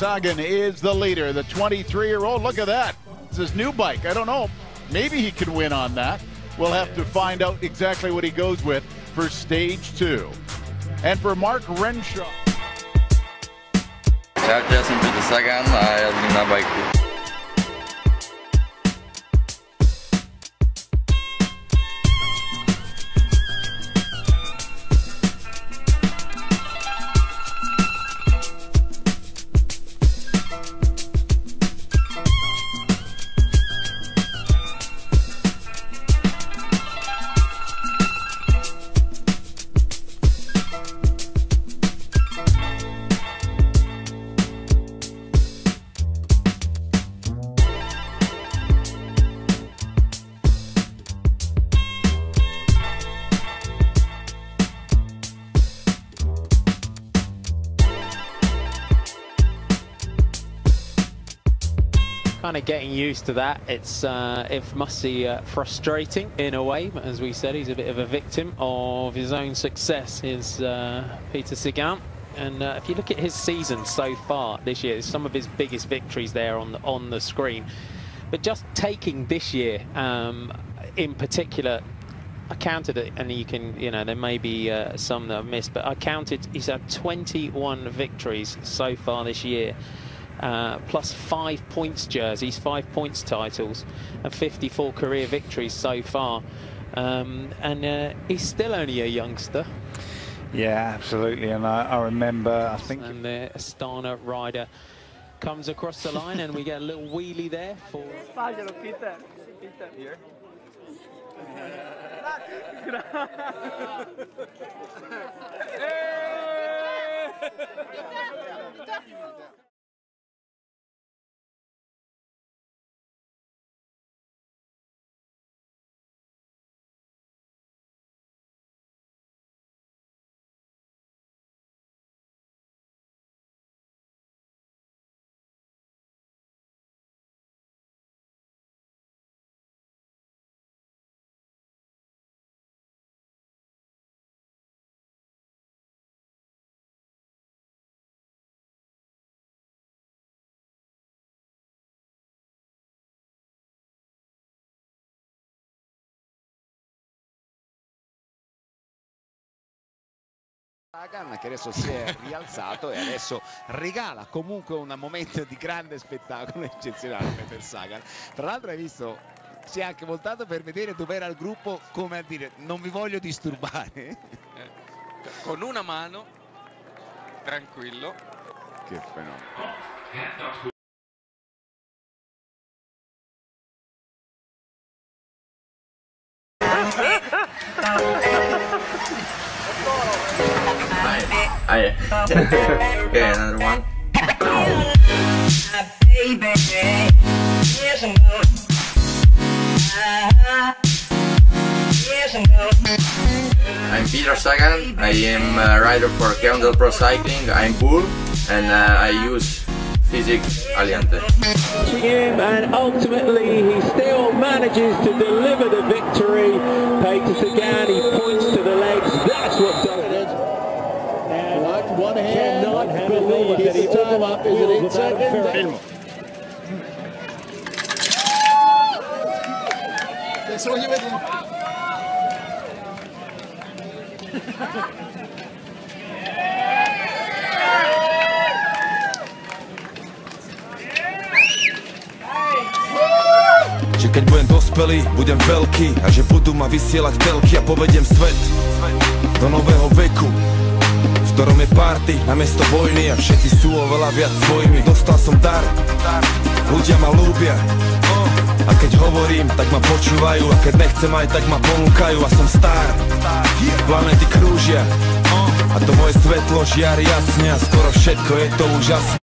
Sagan is the leader, the 23-year-old. Look at that. It's his new bike. I don't know. Maybe he can win on that. We'll have to find out exactly what he goes with for stage two. And for Mark Renshaw. Jazdím na bajku. Kind of getting used to that. It's uh, it must be uh, frustrating in a way, but as we said, he's a bit of a victim of his own success. Is uh, Peter Sagan, and uh, if you look at his season so far this year, some of his biggest victories there on the, on the screen. But just taking this year um, in particular, I counted it, and you can, you know, there may be uh, some that I've missed, but I counted. He's had 21 victories so far this year. Uh, plus five points jerseys, five points titles, and 54 career victories so far. Um, and uh, he's still only a youngster. Yeah, absolutely. And I, I remember, I think. And the Astana rider comes across the line, and we get a little wheelie there for. Peter. Peter. Sagan che adesso si è rialzato e adesso regala comunque un momento di grande spettacolo eccezionale per Sagan. Tra l'altro hai visto si è anche voltato per vedere dove era il gruppo come a dire non vi voglio disturbare. Con una mano, tranquillo. Che fenomeno. Aye. okay, another one. I'm Peter Sagan. I am a rider for Cannondale Pro Cycling. I'm bull and uh, I use Fizik Aliante. And ultimately he still manages to deliver the victory. Peter Sagan, he points to the Eso lleva Že keď budem dospelý, budem veľký A že budú ma vysielať telky A povedem svet do nového veku V ktorom je party namiesto vojny A všetci sú oveľa viac svojimi. Dostal som dar, ľudia ma ľúbia. A keď hovorím, tak ma počúvajú. A keď nechcem aj, tak ma ponúkajú. A som star Planety krúžia. A to moje svetlo žiari jasne A skoro všetko je to úžasné